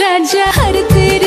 राजा हर तेरे